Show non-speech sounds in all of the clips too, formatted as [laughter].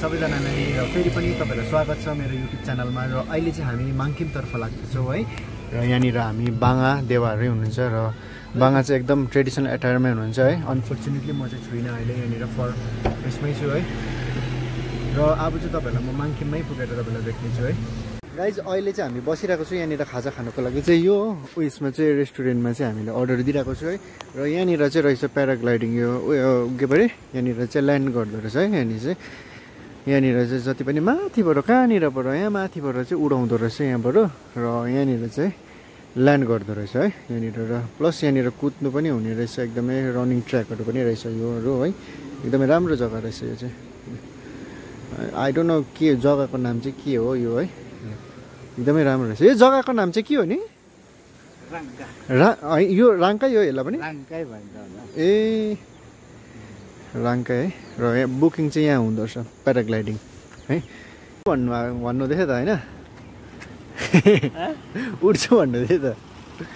सबैजनालाई फेरि पनि तपाईँहरूलाई स्वागत छ मेरो युट्युब च्यानलमा र अहिले चाहिँ हामी माङ्किमतर्फ लाग्दैछौँ है। र यहाँनिर हामी बाङ्गा देवारै हुनुहुन्छ र बाङ्गा चाहिँ एकदम ट्रेडिसनल एटायरमै हुनुहुन्छ है। अनफोर्चुनेटली म चाहिँ छुइनँ अहिले यहाँनिर फर यसमै छु है। र अब चाहिँ तपाईँहरूलाई म माङ्किममै पुगेर तपाईँलाई देख्नेछु है। गाइज अहिले चाहिँ हामी बसिरहेको छु यहाँनिर खाजा खानुको लागि चाहिँ यो उयसमा चाहिँ रेस्टुरेन्टमा चाहिँ हामीले अर्डर दिइरहेको छु है। र यहाँनिर चाहिँ रहेछ प्याराग्लाइडिङ यो उयो के परे यहाँनिर चाहिँ ल्यान्ड गर्दो रहेछ है। यहाँनिर चाहिँ यहाँनिर चाहिँ जति पनि माथिबाट कहाँनिरबाट यहाँ माथिबाट चाहिँ उडाउँदो रहेछ यहाँबाट र यहाँनिर चाहिँ ल्यान्ड गर्दो रहेछ है यहाँनिर र प्लस यहाँनिर कुद्नु पनि हुने रहेछ एकदमै रनिङ ट्र्याकहरू पनि रहेछ योहरू है एकदमै राम्रो जग्गा रहेछ यो चाहिँ। आई डोन्ट नो के जग्गाको नाम चाहिँ के हो यो है एकदमै राम्रो रहेछ। यो जग्गाको नाम चाहिँ के हो नि? रा यो राङ्कै हो यसलाई पनि। ए राङ्कै है र यहाँ बुकिङ चाहिँ यहाँ हुँदो रहेछ प्याराग्लाइडिङ है? भन्नु भन्नु हुँदैछ त होइन? [laughs] उड्छु भन्नु थियो त।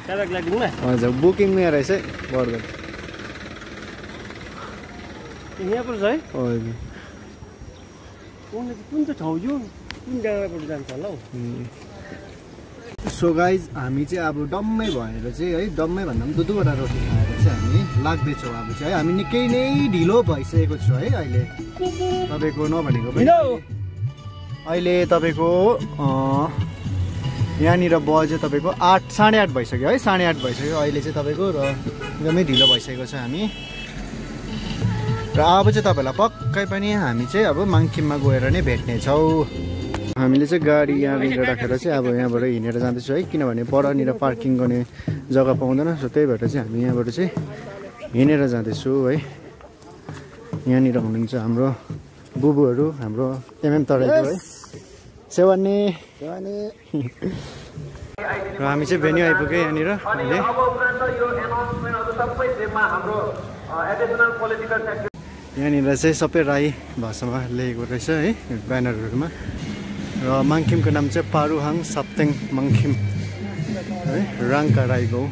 प्याराग्लाइडिङमा हजुर बुकिङ यहाँ रहेछ है बर्गर। यहाँ पर्छ है? हजुर। कुन कुन चाहिँ ठाउँ यो? कुन जग्गाबाट जान्छ होला हौ? सो गाइज हामी चाहिँ अब डम्मै भएर चाहिँ है डम्मै भन्दा पनि दुई दुईवटा रोटी खाएर चाहिँ हामी लाग्दैछौँ अब चाहिँ है। हामी निकै नै ढिलो भइसकेको छु है अहिले। तपाईँको नभनेको पनि? अहिले तपाईँको यहाँनिर बज्यो तपाईँको आठ साढे आठ भइसक्यो है साढे आठ भइसक्यो अहिले चाहिँ तपाईँको र एकदमै ढिलो भइसकेको छ हामी। र अब चाहिँ तपाईँलाई पक्कै पनि हामी चाहिँ अब माङखिममा गएर नै भेट्नेछौँ। हामीले चाहिँ गाडी यहाँनिर राखेर चाहिँ अब यहाँबाट हिँडेर जाँदैछौँ है किनभने परनिर पार्किङ गर्ने जग्गा पाउँदैन सो त्यही भएर चाहिँ हामी यहाँबाट चाहिँ हिँडेर जाँदैछौँ है। यहाँनिर हुनुहुन्छ हाम्रो बुबुहरू हाम्रो एमएम तराईको है। सेवानी। र हामी चाहिँ भेन्यू आइपुग्यो यहाँनिर यहाँनिर चाहिँ सबै राई भाषामा लेखेको रहेछ है ब्यानरहरूमा। र माङखिमको नाम चाहिँ पारुहाङ साप्तेङ माङखिम है? राङका राई गाउँ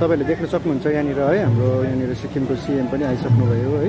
तपाईँहरूले देख्न सक्नुहुन्छ यहाँनिर है हाम्रो यहाँनिर सिक्किमको सिएम पनि आइसक्नुभयो है।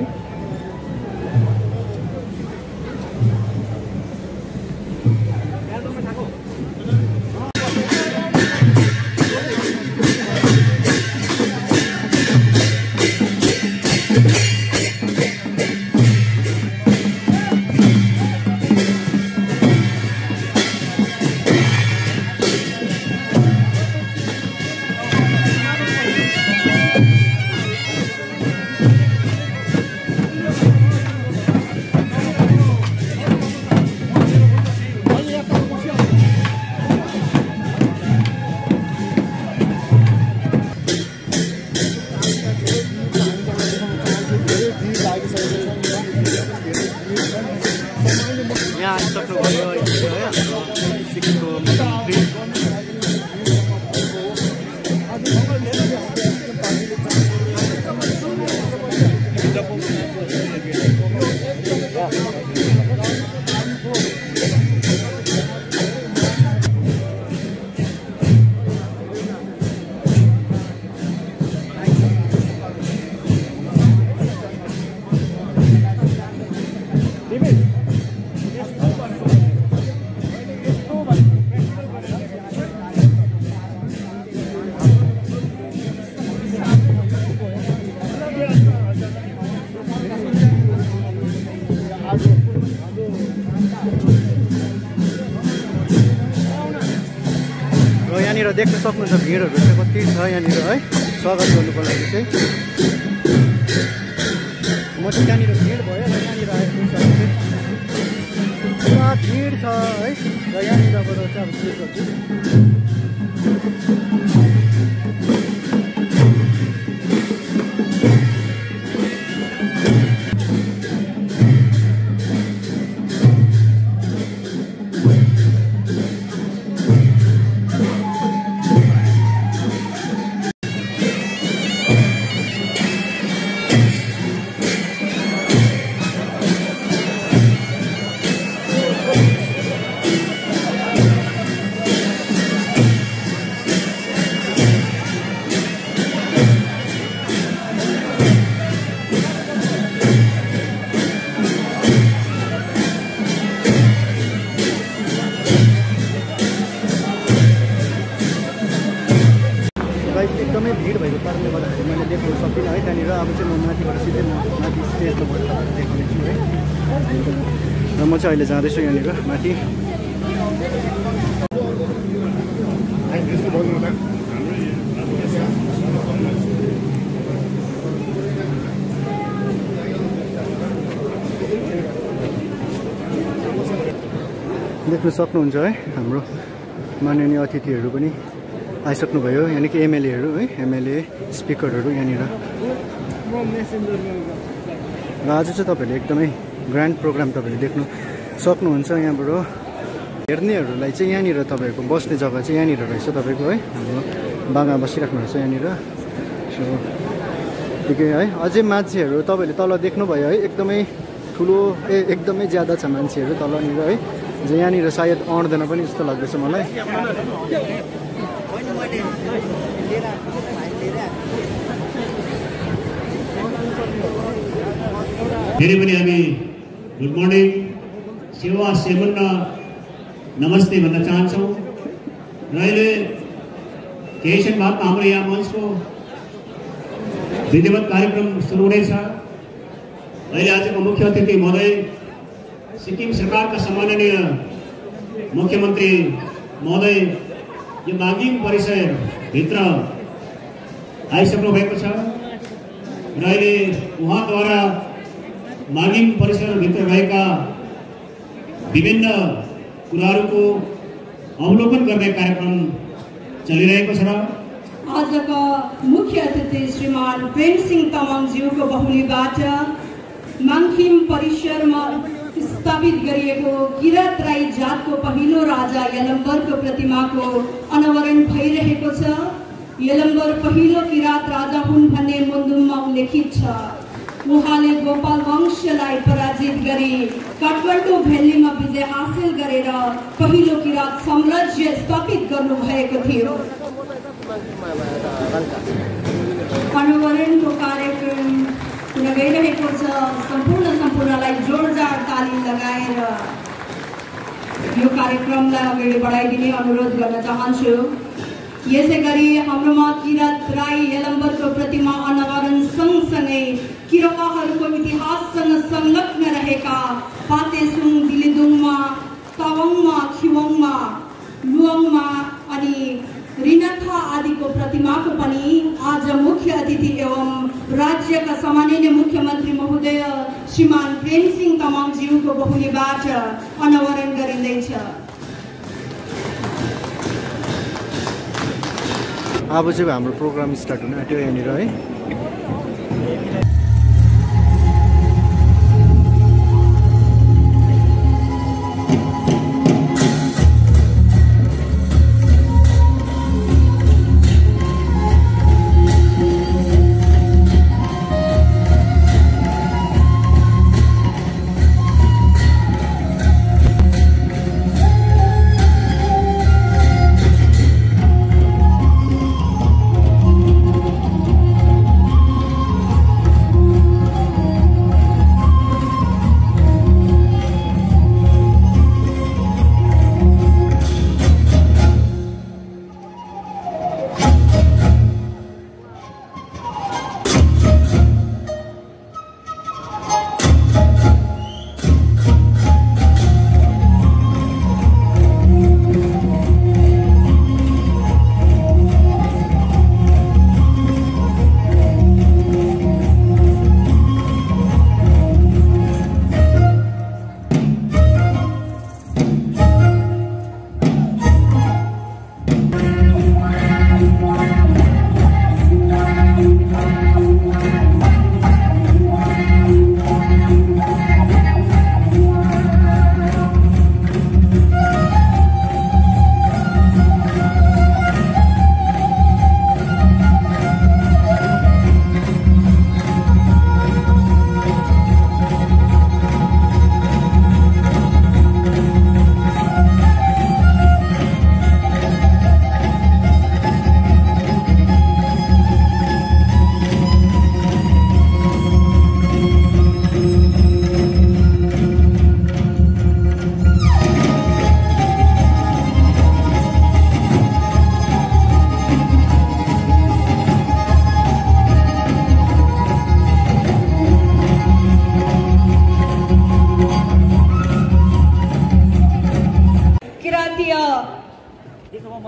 र यहाँनिर देख्न सक्नुहुन्छ भिडहरू चाहिँ कति छ यहाँनिर है? स्वागत गर्नुको लागि चाहिँ। म चाहिँ त्यहाँनिर भिड भयो र यहाँनिर आइपुग्छ पुरा भिड छ है? र यहाँनिरबाट चाहिँ अब के गर्छु। र म चाहिँ अहिले जाँदैछु यहाँनिर माथि। देख्न सक्नुहुन्छ है हाम्रो माननीय अतिथिहरू पनि आइसक्नुभयो यानि कि एमएलएहरू है एमएलए स्पिकरहरू यहाँनिर। र आज चाहिँ तपाईँहरूले एकदमै ग्रान्ड प्रोग्राम तपाईँहरूले देख्नु सक्नुहुन्छ यहाँबाट। हेर्नेहरूलाई चाहिँ यहाँनिर तपाईँहरूको बस्ने जग्गा चाहिँ यहाँनिर रहेछ तपाईँको है? हाम्रो बाङ्गा बसिराख्नु रहेछ यहाँनिर। सो ठिकै है? अझै मान्छेहरू तपाईँहरूले तल देख्नुभयो है? एकदमै ठुलो ए एकदमै ज्यादा छ मान्छेहरू तलनिर है? यहाँनिर सायद अँड्दैन पनि जस्तो लाग्दैछ मलाई। फेरि पनि हामी गुड मर्निङ सेवा सेवन र नमस्ते भन्न चाहन्छौँ र अहिले केही क्षण बादमा हाम्रो यहाँ मञ्चको विधिवत कार्यक्रम सुरु हुनेछ अहिले आजको मुख्य अतिथि महोदय सिक्किम सरकारका सम्माननीय मुख्यमन्त्री महोदय यो मागिङ परिसरभित्र आइसक्नु भएको छ र अहिले उहाँद्वारा मागिङ परिसरभित्र रहेका विभिन्न कुराहरूको अवलोकन गर्ने कार्यक्रम चलिरहेको छ आजका मुख्य अतिथि श्रीमान प्रेम सिंह तामाङज्यूको बहुलीबाट माङखिम परिसरमा स्थापित गरिएको किरात राई जातको पहिलो राजा यलम्बरको प्रतिमाको अनावरण भइरहेको छ यलम्बर पहिलो किरात राजा हुन् भन्ने मुन्दुममा उल्लेखित छ उहाँले गोपाल वंशलाई पराजित गरी काठमाडौँ भ्यालीमा विजय हासिल गरेर पहिलो किरात साम्राज्य स्थापित गर्नुभएको थियो। अनावरणको कार्यक्रम हुन गइरहेको छ। सम्पूर्ण सम्पूर्णलाई जोरदार ताली लगाएर यो कार्यक्रमलाई अगाडि बढाइदिने अनुरोध गर्न चाहन्छु। यसै गरी हाम्रोमा किरात राई यलम्बरको प्रतिमा अनावरण सँगसँगै किरावाहरूको इतिहाससँग संलग्न रहेका पातेसुङ दिलेदुङमा तावाङमा खिवाङमा लुवाङमा अनि रिनथा आदिको प्रतिमाको पनि आज मुख्य अतिथि एवं राज्यका सामान्य मुख्यमन्त्री महोदय श्रीमान प्रेम सिंह तामाङज्यूको बहुलीबाट अनावरण गरिँदैछ। अब चाहिँ हाम्रो प्रोग्राम स्टार्ट हुन आँट्यो यहाँनिर है।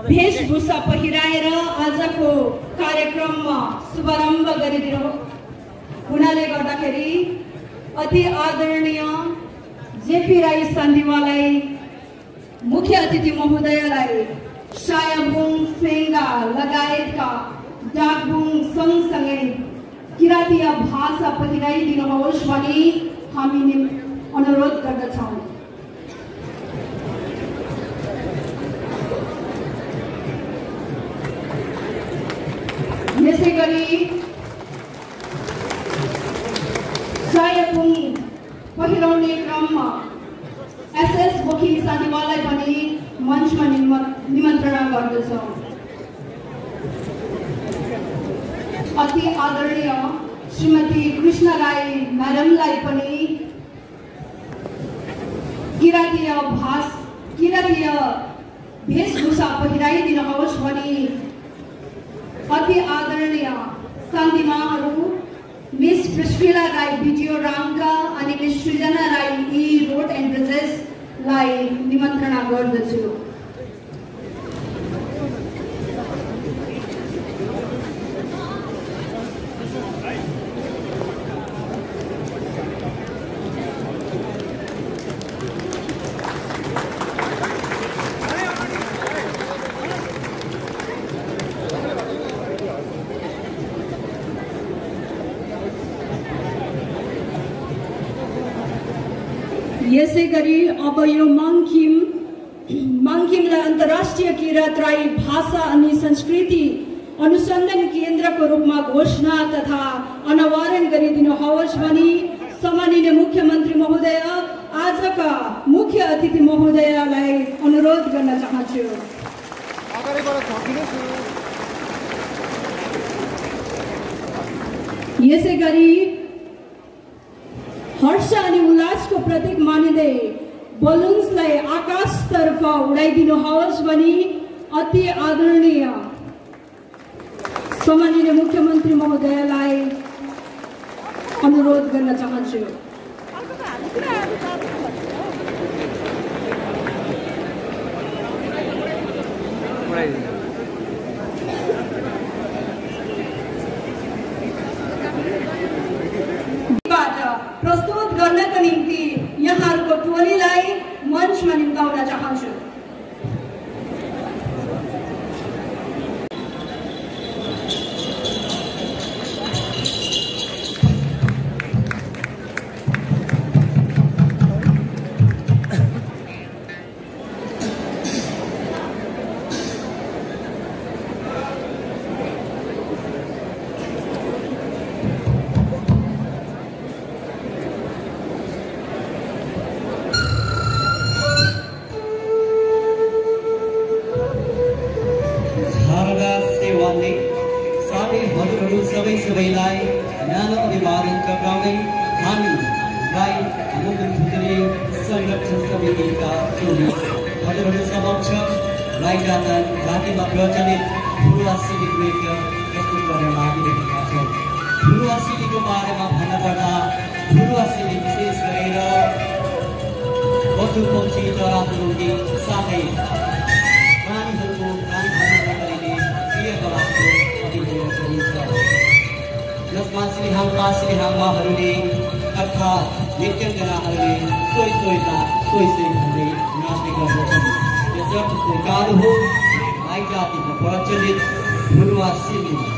लगाएर आजको कार्यक्रममा शुभारम्भ गरिदिनु हुनाले गर्दाखेरि अति आदरणीय जेपी राई सान्दिवालाई मुख्य अतिथि महोदयलाई सायाबुङ फेङ्गा लगायतका डाकबुङ सँगसँगै किराँतीय भाषा पहिराइदिनुहोस् भनी हामी अनुरोध गर्दछौँ। यसै गरी सायाबुङ पहिराउने क्रममा एसएस वकिल साथीवालाई पनि मञ्चमा निम- निमन्त्रणा गर्दछौँ। अति आदरणीय श्रीमती कृष्ण राई म्याडमलाई पनि किराँतीय भाष किराँतीय वेशभूषा पहिराइदिनुहोस् भनी अति आदरणीय शान्तिमाहरू मिस पृष्ठिला राई बिटियो रामका अनि मिस सृजना राई ई रोड एन्ड ब्रिजेसलाई निमन्त्रणा गर्दछु। अब यो माङ्खिम माङ्खिमलाई अन्तर्राष्ट्रिय किराँत राई भाषा अनि संस्कृति अनुसन्धान केन्द्रको रूपमा घोषणा तथा अनावरण गरिदिनुहोस् भनी सम्माननीय मुख्यमन्त्री महोदय आजका मुख्य अतिथि महोदयलाई अनुरोध गर्न चाहन्छु। यसै गरी हर्ष अनि उल्लासको प्रतीक मानिँदै बलुन्सलाई आकाशतर्फ उडाइदिनुहोस् भनी अति आदरणीय सम्माननीय मुख्यमन्त्री महोदयलाई अनुरोध गर्न चाहन्छु यहाँहरूको टोलीलाई मञ्चमा निम्ताउन चाहन्छु शारदा गर्छौँ ठुलो बारे में भन्नुपर्दा ठुलो विशेष गरेर पशुपक्षी चराचुरुङ्गी साथै प्राणीहरूको जसमा श्रीहाङमा श्रीहाङमाहरूले अर्थात् नृत्यङ्गनाहरूले सोही सोहीमा सोही सोही भन्दै नाच्ने गर्दछन्। यसर्थ स्वीकार हो। भाइ प्रचलित पूर्वासिली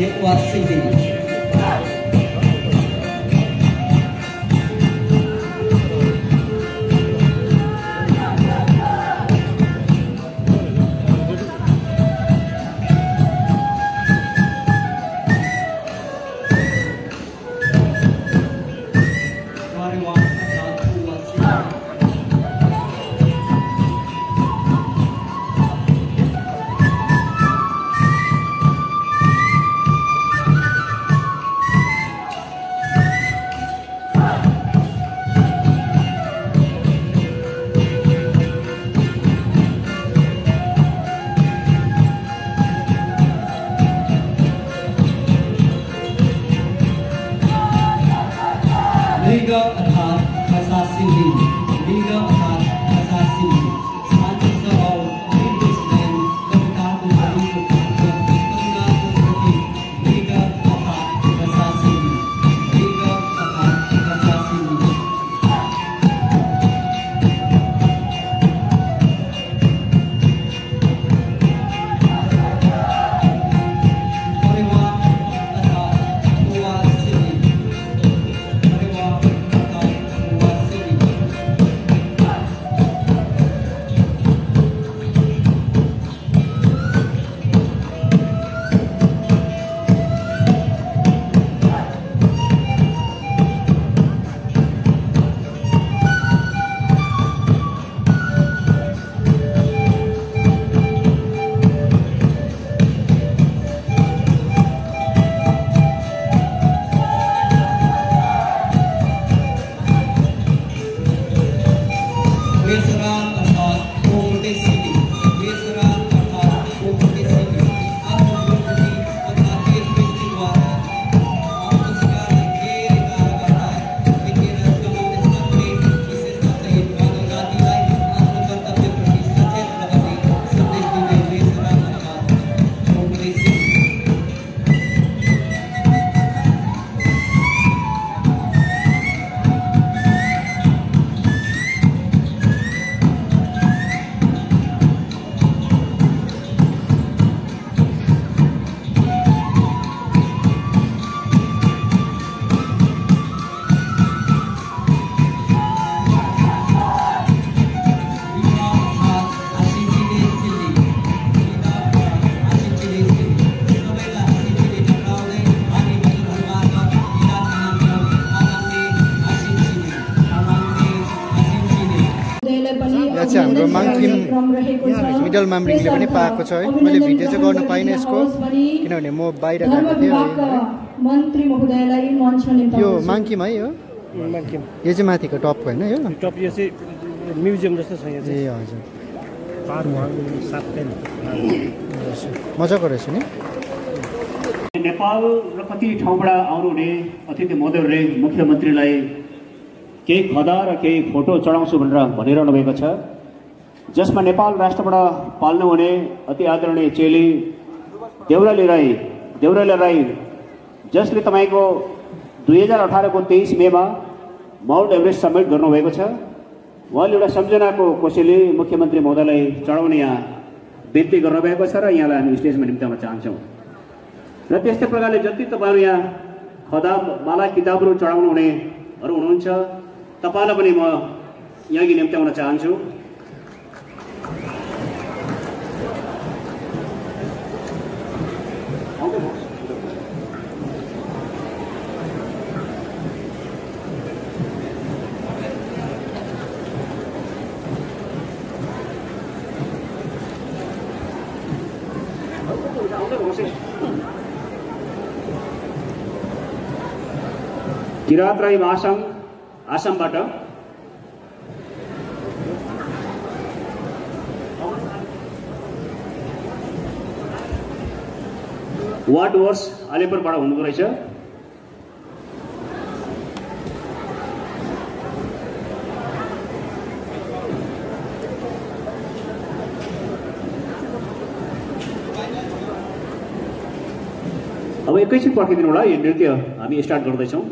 fazer o ascendente. कार्यक्रम रहेको छ। मिडल मामरिङले पनि पाएको छ है। मैले भिडियो चाहिँ गर्न पाइनँ यसको किनभने म बाहिर गएको थिएँ। है। यो माङखिम है यो? मान्छे यो चाहिँ माथिको टपको होइन यो? टप यो चाहिँ म्युजियम जस्तो छ यहाँ ए चाहिँ हजुर पार सात मजाको रहेछ नि। नेपाल र कति ठाउँबाट आउनुहुने अतिथि महोदयहरूले मुख्यमन्त्रीलाई केही खदा र केही फोटो चढाउँछु भनेर भनिरहनु भएको छ। जसमा नेपाल राष्ट्रबाट पाल्नुहुने अति आदरणीय चेली देउराली राई देउराली राई जसले तपाईँको दुई हजार अठारको तेइस मेमा माउन्ट एभरेस्ट समिट गर्नुभएको छ। उहाँले एउटा सम्झनाको कोसेली मुख्यमन्त्री महोदयलाई चढाउने यहाँ बिन्ती गर्नुभएको छ र यहाँलाई हामी स्टेजमा निम्त्याउन चाहन्छौँ। र त्यस्तै प्रकारले जति तपाईँहरू यहाँ खदा माला किताबहरू चढाउनु हुनेहरू हुनुहुन्छ तपाईँलाई पनि म यहाँकी निम्त्याउन चाहन्छु। किरात राई आसाम आसामबाट वार्ड वर्स अलिपुरबाट हुनुको रहेछ। अब एकैछिन पर्खिदिनु होला यो नृत्य हामी स्टार्ट गर्दैछौँ।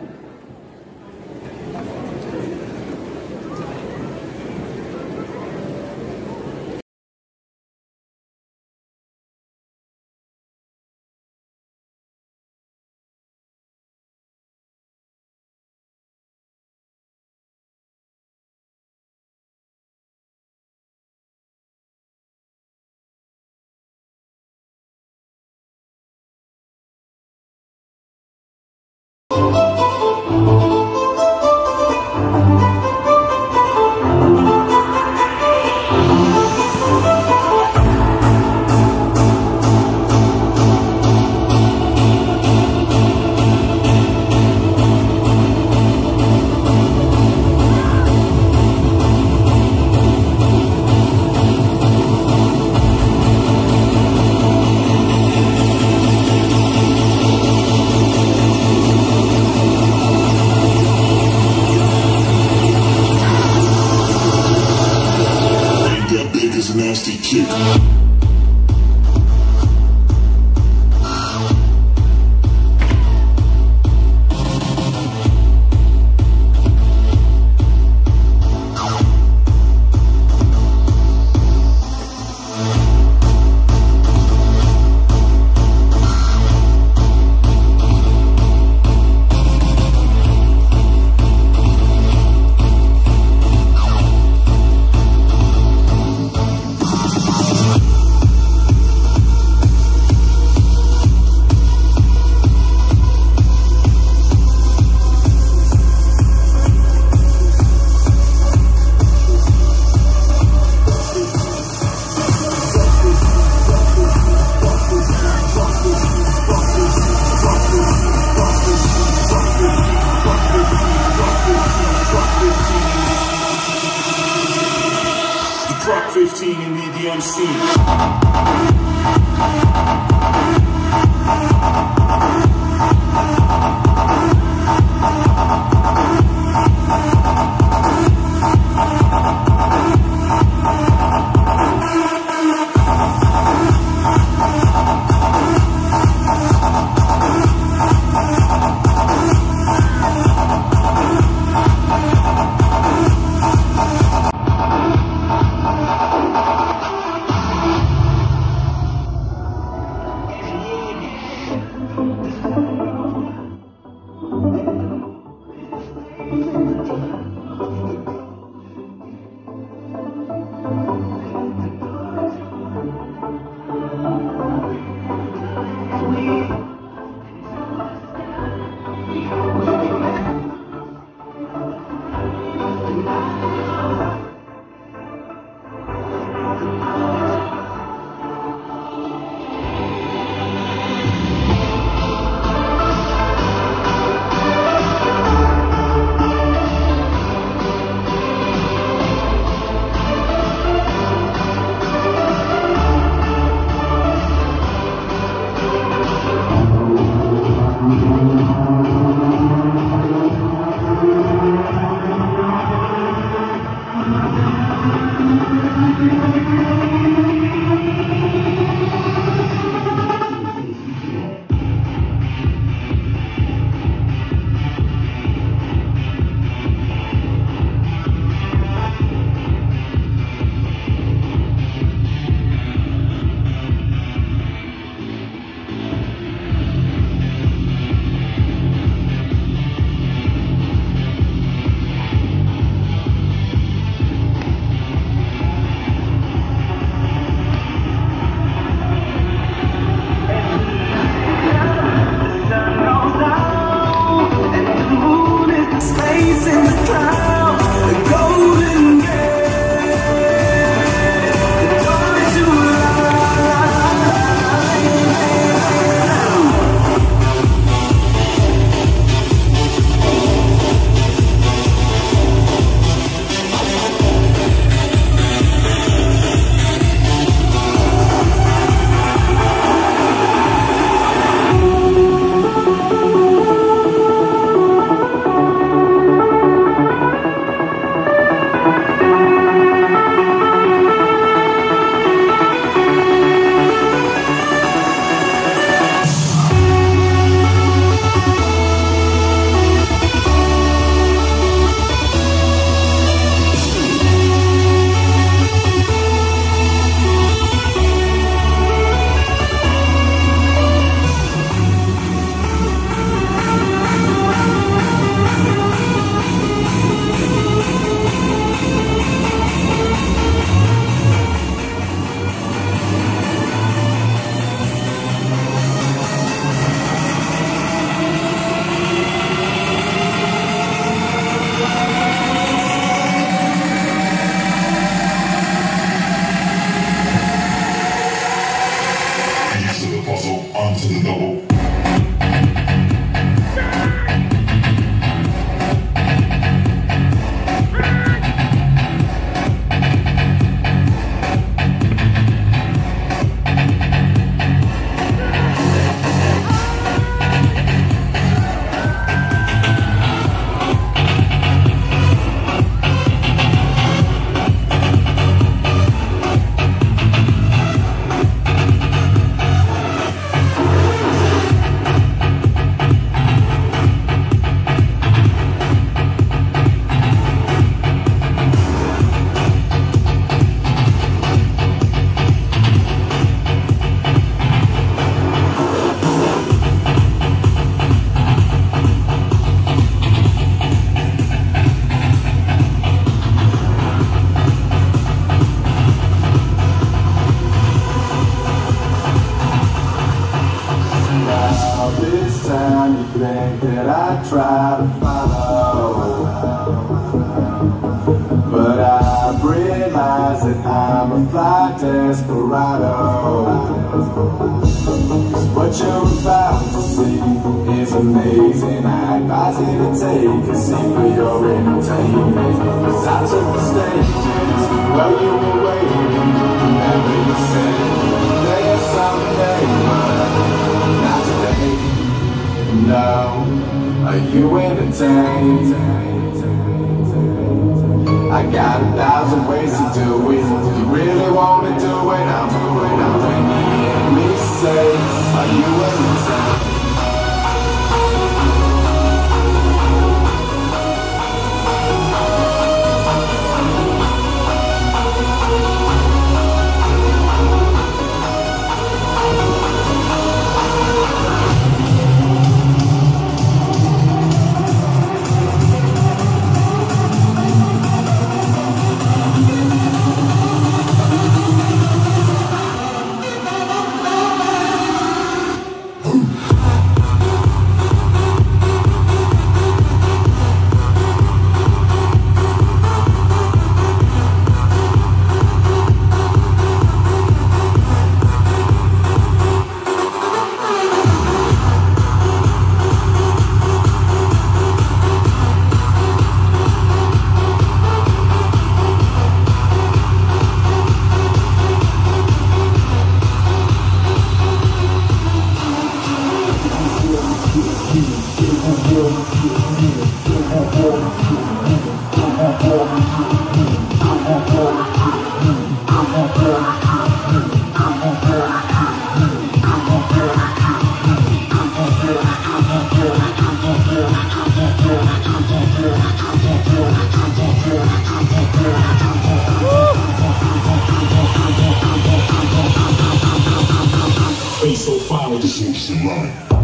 Salami.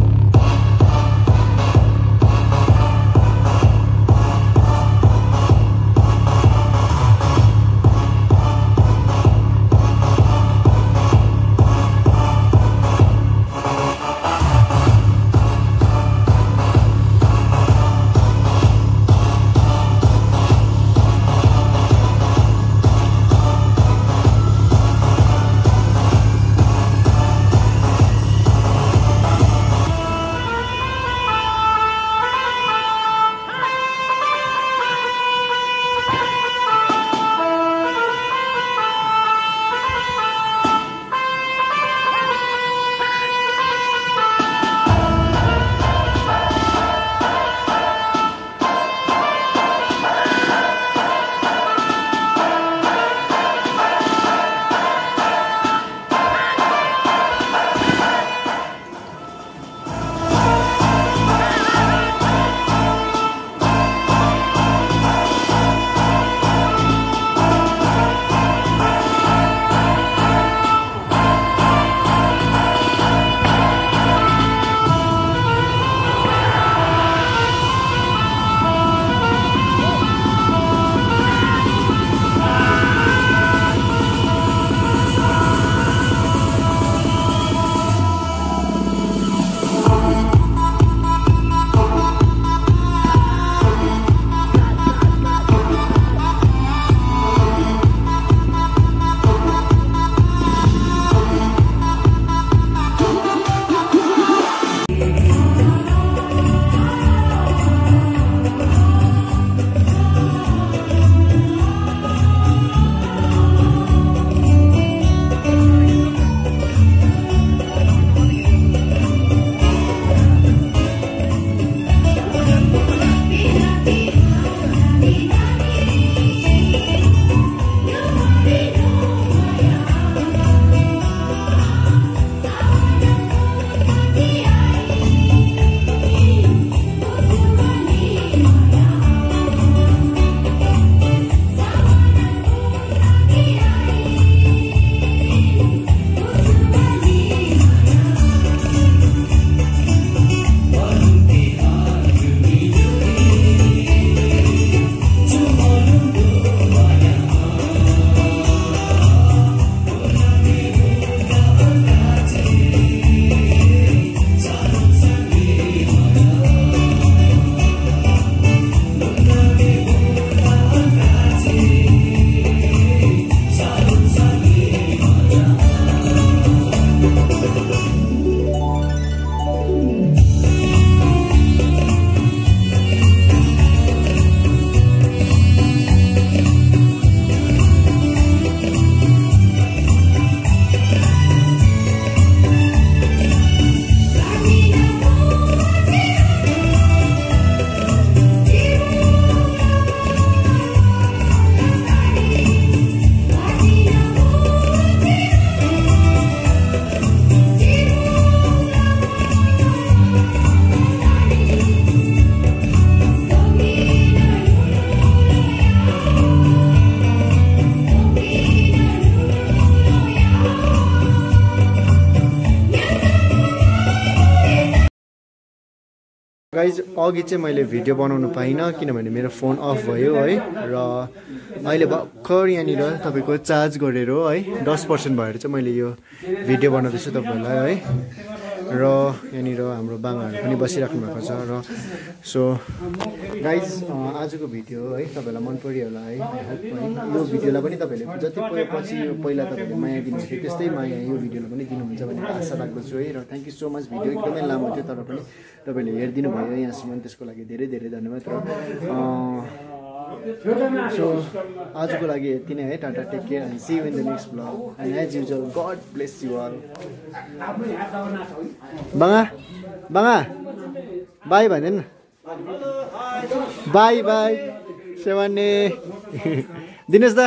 गाइज अघि चाहिँ मैले भिडियो बनाउनु पाइनँ किनभने मेरो फोन अफ भयो है र अहिले भर्खर यहाँनिर तपाईँको चार्ज गरेर है दस पर्सेन्ट भएर चाहिँ मैले यो भिडियो बनाउँदैछु तपाईँहरूलाई है। र यहाँनिर हाम्रो बाबाहरू पनि बसिराख्नु भएको छ र सो गाइज आजको भिडियो है तपाईँहरूलाई मन पऱ्यो होला है यो भिडियोलाई पनि तपाईँहरूले जति पछि पहिला तपाईँले माया दिनुहुन्थ्यो त्यस्तै माया यो भिडियोलाई पनि दिनुहुन्छ भनेर आशा राख्दछु है। र thank you so much video एकदमै लामो थियो तर पनि तपाईँले हेरिदिनु भयो यहाँसम्म त्यसको लागि धेरै धेरै धन्यवाद। र सो आजको लागि यति नै है tata take care and see in the next blog and as usual god bless you all बाङा बाङा बाई भनिदिनु बाई बाई सेवान्ने दिनेश दा